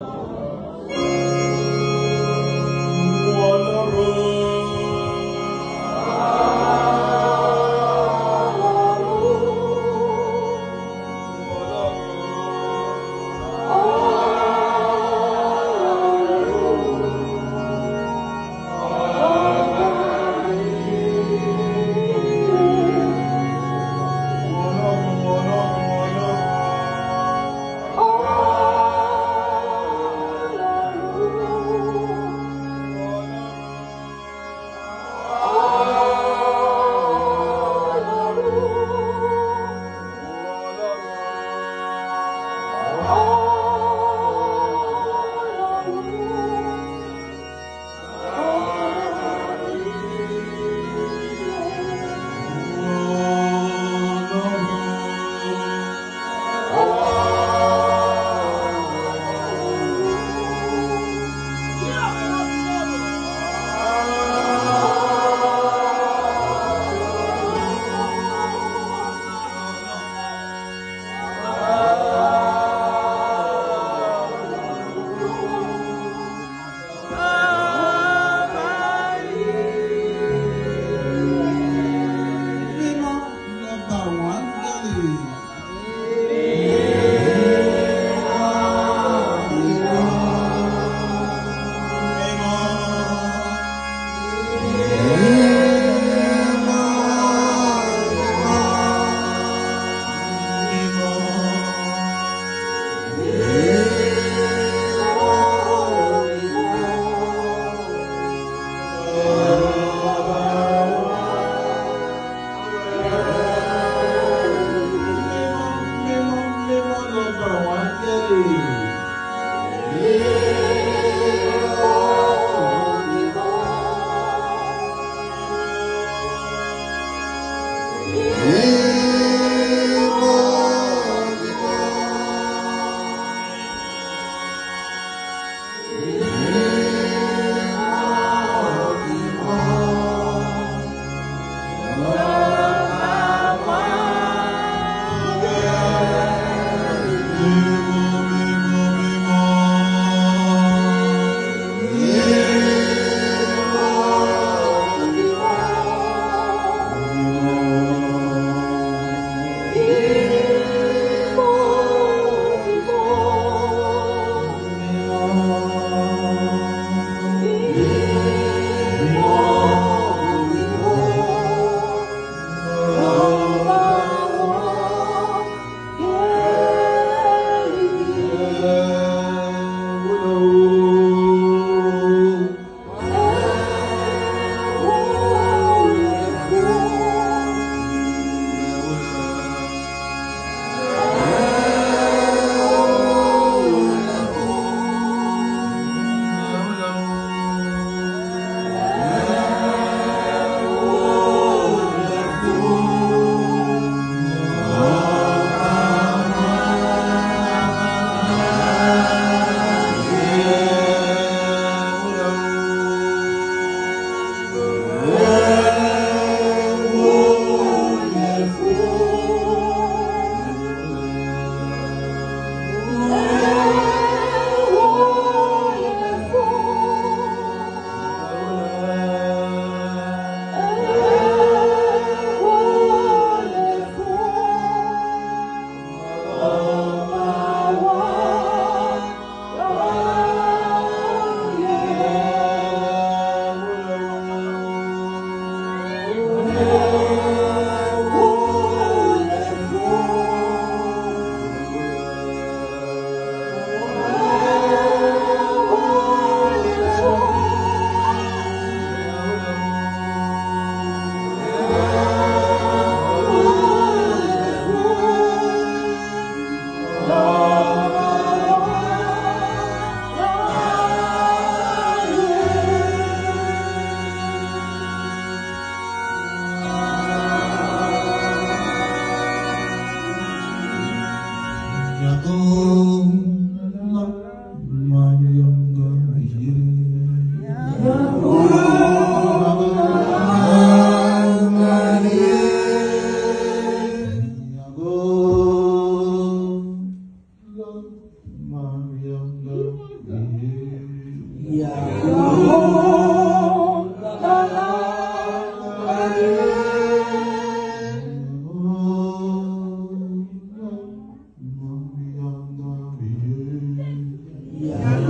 Mímọ́ يقول Amen.